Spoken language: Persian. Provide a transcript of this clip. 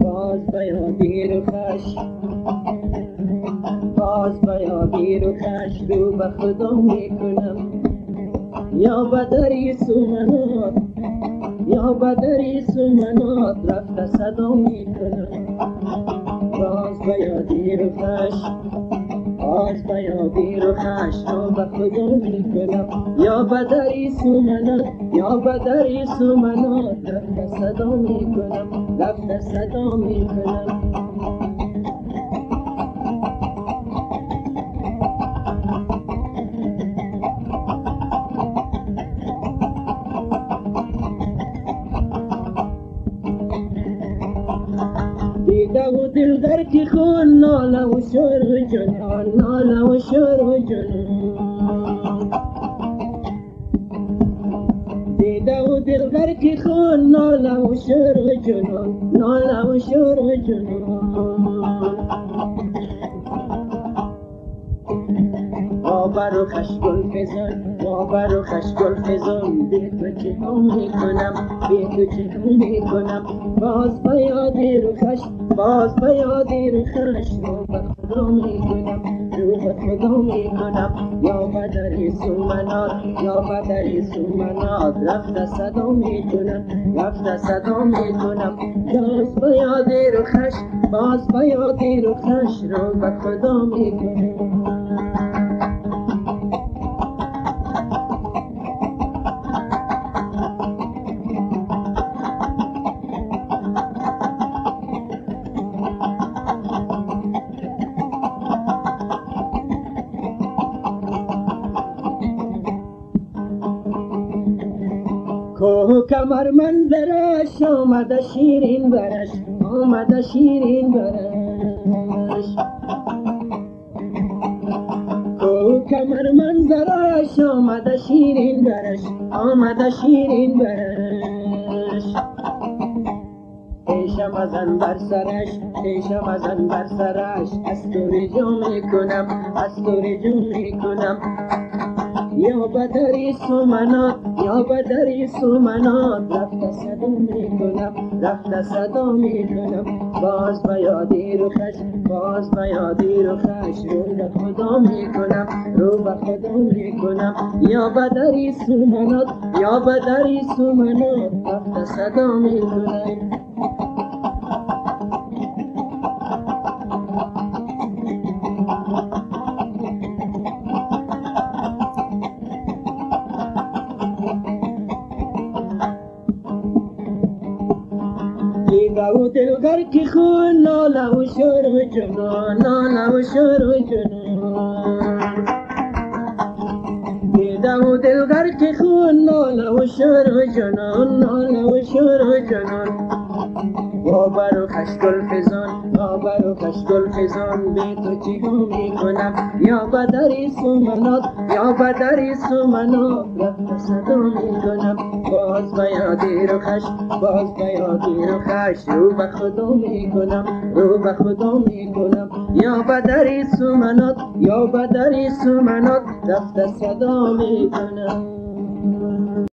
باز بیادیر و خش باز بیادیر و خش رو به خدا می‌کنم. یا بدری سومنات. یا بدری سومنات. رفت صدا می‌کنم. باز بیادیر و خش باز بیادیر و خش رو به خدا می‌کنم یا بدری سومنات یا بدری سومنات. رفت صدا می‌کنم رفت صدا می‌کنم دلدر که خون ناله و شور و جنان ناله و شور و جنان دیده و دلبر که خون ناله و شور و جنان ناله و شور و جنان آبر و فزان آبر و خشگل فزان بی تو چه می‌کنم؟ بی تو چه می‌کنم؟ باز بیادی رو خش باز بیادی رو خش رو به خدا می‌کنم رو به خدا می‌کنم. یا بدری سومنات یا بدری سومنات. رفت صدا می‌کنم رفت صدا می‌کنم. باز بیادی رو خش باز بیادی رو خش رو به خدا می‌کنم. کوه کمر من برش آمده شیرین برش آمده شیرین برش. کوه کمر من برش آمده شیرین برش آمده شیرین برش. پیشم ازن بر سرش پیشم ازن بر سرش. از می‌کنم از تو رجوع می‌کنم. یا بدری سومنات یا بدری سومنات رفت صدا می‌کنم رفت صدا می‌کنم باز بیادی رو خش باز بیادی رو خش رو به خدا می‌کنم رو به خدا می‌کنم. یا بدری سومنات یا بدری سومنات رفت صدا می‌کنم دیده و دلگر که خون ناله و شور و ناله و شور و و دلگر که خون ناله و شور و ناله و شور و جنان آبر و خشگل فزان آبر و خشگل فزان به تو چیگو می‌کنم یا بدری سومنات یا بدری سومنات رفت صدا می‌کنم باز بیادی رو خش باز بیادی رو خش رو به خدا می‌کنم رو به خدا می‌کنم یا بدری سومنات یا بدری سومنات رفت صدا می‌کنم